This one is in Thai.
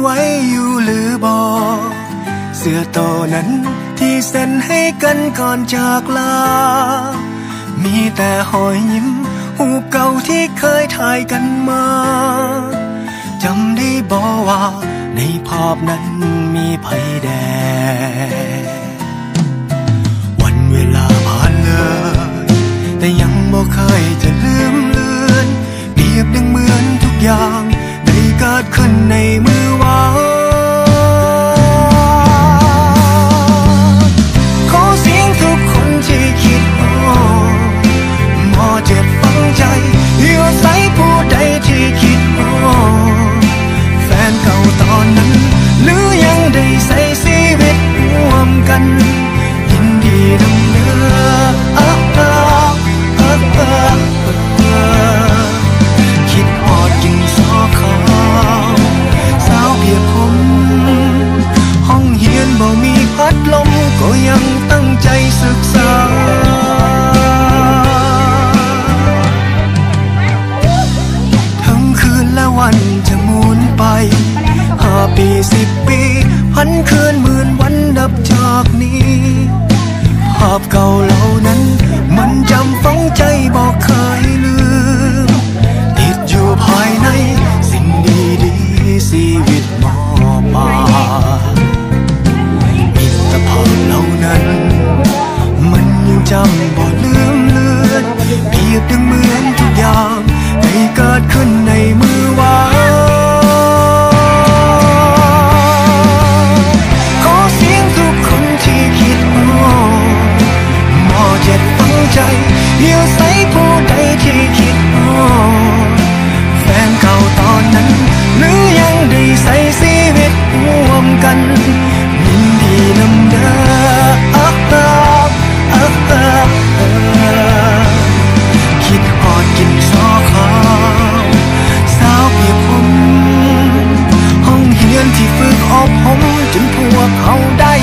ไว้อยู่หรือบอกเสื้อโตนั้นที่เซ็นให้กันก่อนจากลา มีแต่หอยยิ้มหูเก่าที่เคยถ่ายกันมาจำได้บอกว่า ในภาพนั้นมีไผแดงวันเวลาผ่านเลย แต่ยังบ่เคยจะ กันยินดีนำเนื้ออะอะอะอะอะคิดออดกินซอขาวสาวเพียบผมห้องเฮียนบ่มีพัดลมก็ยังตั้งใจศึกษาทั้งคืนและวันจะหมุนไปห้าปีสิบปีพันคืนมื่นับจอกนี้ภาพเก่าเหล่านั้น มันจำฝังใจบอกเคยลืม ติดอยู่ภายใน สิ่งดีดีชีวิตมอบมาอิตภาพเหล่านั้น มันยังจำบ่ลืมเลือนเพียบดังเหมือนทุกอย่างให้เกิดขึ้นในมือวา 好歹